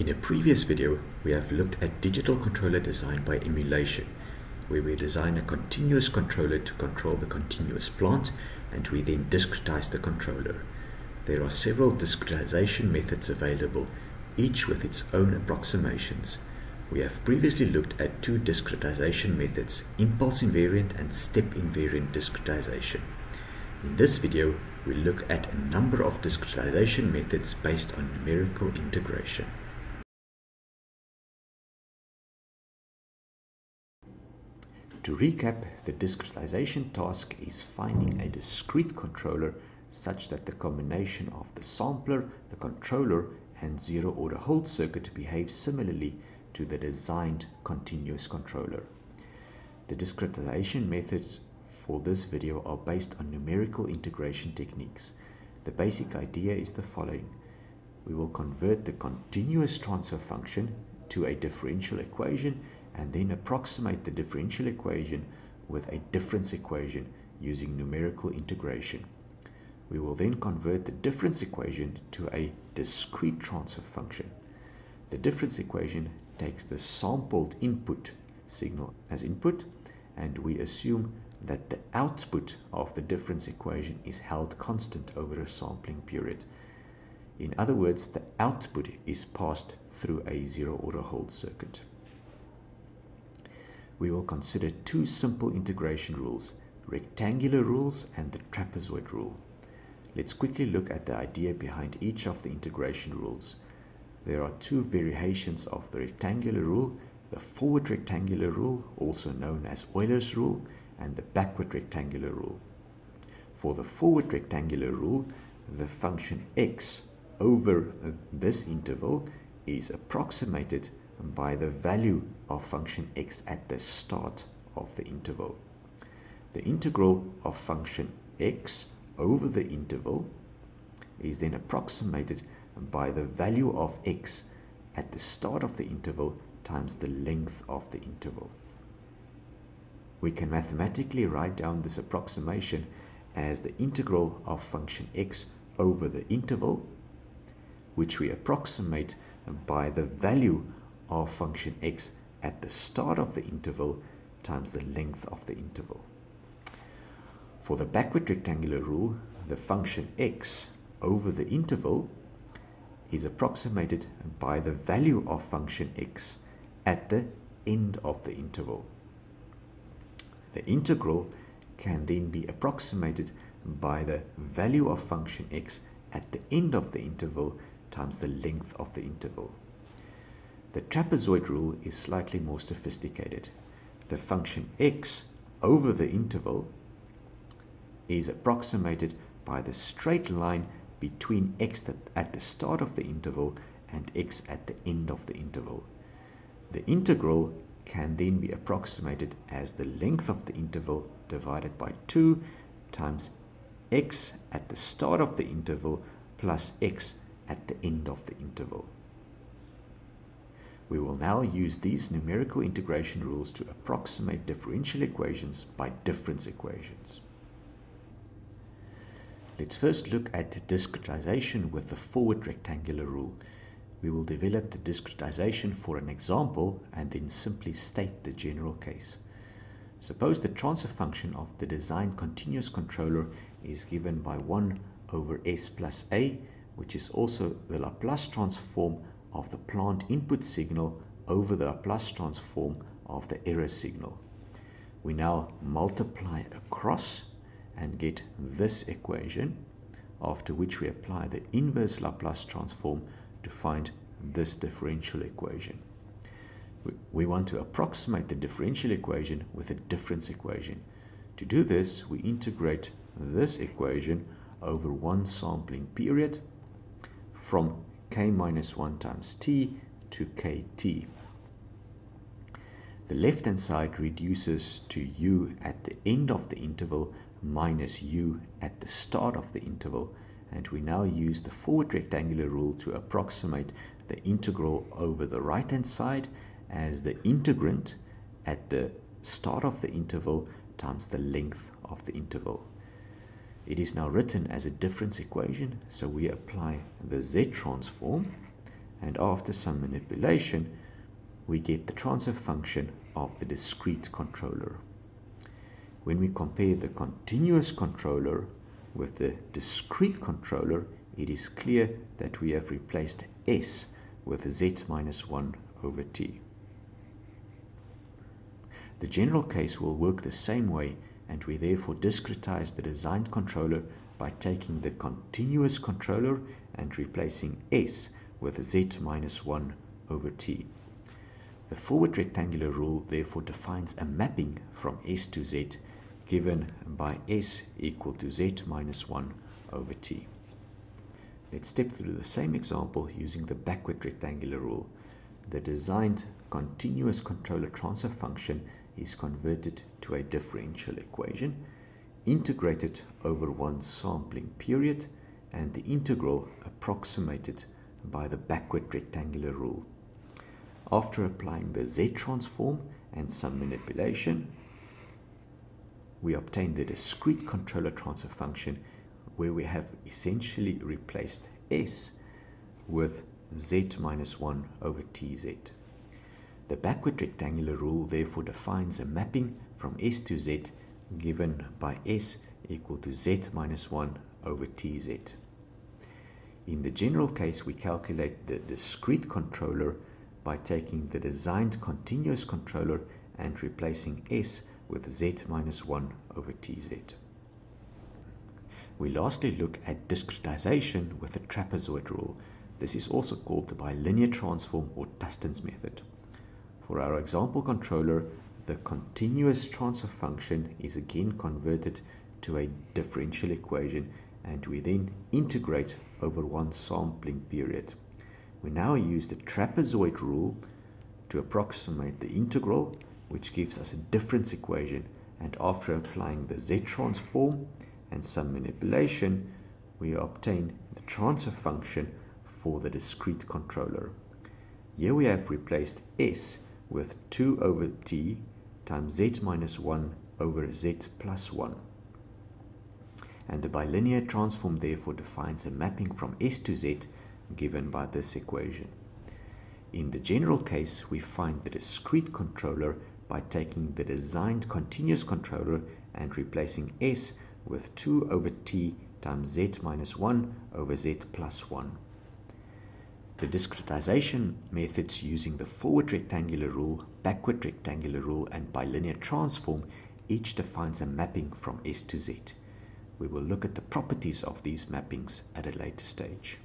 In a previous video, we have looked at digital controller design by emulation, where we design a continuous controller to control the continuous plant, and we then discretize the controller. There are several discretization methods available, each with its own approximations. We have previously looked at two discretization methods, impulse invariant and step invariant discretization. In this video, we look at a number of discretization methods based on numerical integration. To recap, the discretization task is finding a discrete controller such that the combination of the sampler, the controller, and zero order hold circuit behaves similarly to the designed continuous controller. The discretization methods for this video are based on numerical integration techniques. The basic idea is the following. We will convert the continuous transfer function to a differential equation and then approximate the differential equation with a difference equation using numerical integration. We will then convert the difference equation to a discrete transfer function. The difference equation takes the sampled input signal as input and we assume that the output of the difference equation is held constant over a sampling period. In other words, the output is passed through a zero order hold circuit we will consider two simple integration rules, rectangular rules and the trapezoid rule. Let's quickly look at the idea behind each of the integration rules. There are two variations of the rectangular rule, the forward rectangular rule, also known as Euler's rule, and the backward rectangular rule. For the forward rectangular rule, the function x over this interval is approximated by the value of function x at the start of the interval. The integral of function x over the interval is then approximated by the value of x at the start of the interval times the length of the interval. We can mathematically write down this approximation as the integral of function x over the interval, which we approximate by the value of function x at the start of the interval times the length of the interval. For the backward rectangular rule, the function x over the interval is approximated by the value of function x at the end of the interval. The integral can then be approximated by the value of function x at the end of the interval times the length of the interval. The trapezoid rule is slightly more sophisticated. The function x over the interval is approximated by the straight line between x at the start of the interval and x at the end of the interval. The integral can then be approximated as the length of the interval divided by 2 times x at the start of the interval plus x at the end of the interval. We will now use these numerical integration rules to approximate differential equations by difference equations. Let's first look at discretization with the forward rectangular rule. We will develop the discretization for an example and then simply state the general case. Suppose the transfer function of the designed continuous controller is given by 1 over s plus a, which is also the Laplace transform of the plant input signal over the Laplace transform of the error signal. We now multiply across and get this equation, after which we apply the inverse Laplace transform to find this differential equation. We want to approximate the differential equation with a difference equation. To do this, we integrate this equation over one sampling period from k minus 1 times t to kt. The left-hand side reduces to u at the end of the interval minus u at the start of the interval and we now use the forward rectangular rule to approximate the integral over the right hand side as the integrand at the start of the interval times the length of the interval. It is now written as a difference equation, so we apply the z transform, and after some manipulation, we get the transfer function of the discrete controller. When we compare the continuous controller with the discrete controller, it is clear that we have replaced s with z minus 1 over t. The general case will work the same way and we therefore discretize the designed controller by taking the continuous controller and replacing s with z minus 1 over t. The forward rectangular rule therefore defines a mapping from s to z given by s equal to z minus 1 over t. Let's step through the same example using the backward rectangular rule. The designed continuous controller transfer function is converted to a differential equation, integrated over one sampling period, and the integral approximated by the backward rectangular rule. After applying the Z transform and some manipulation, we obtain the discrete controller transfer function where we have essentially replaced S with Z minus 1 over TZ. The backward rectangular rule therefore defines a mapping from S to Z given by S equal to Z minus 1 over TZ. In the general case, we calculate the discrete controller by taking the designed continuous controller and replacing S with Z minus 1 over TZ. We lastly look at discretization with the trapezoid rule. This is also called the bilinear transform or Tustin's method. For our example controller, the continuous transfer function is again converted to a differential equation and we then integrate over one sampling period. We now use the trapezoid rule to approximate the integral, which gives us a difference equation, and after applying the z transform and some manipulation, we obtain the transfer function for the discrete controller. Here we have replaced s with 2 over t times z minus 1 over z plus 1 and the bilinear transform therefore defines a mapping from S to Z given by this equation. In the general case, we find the discrete controller by taking the designed continuous controller and replacing S with 2 over t times z minus 1 over z plus 1. The discretization methods using the forward rectangular rule, backward rectangular rule, and bilinear transform each defines a mapping from S to Z. We will look at the properties of these mappings at a later stage.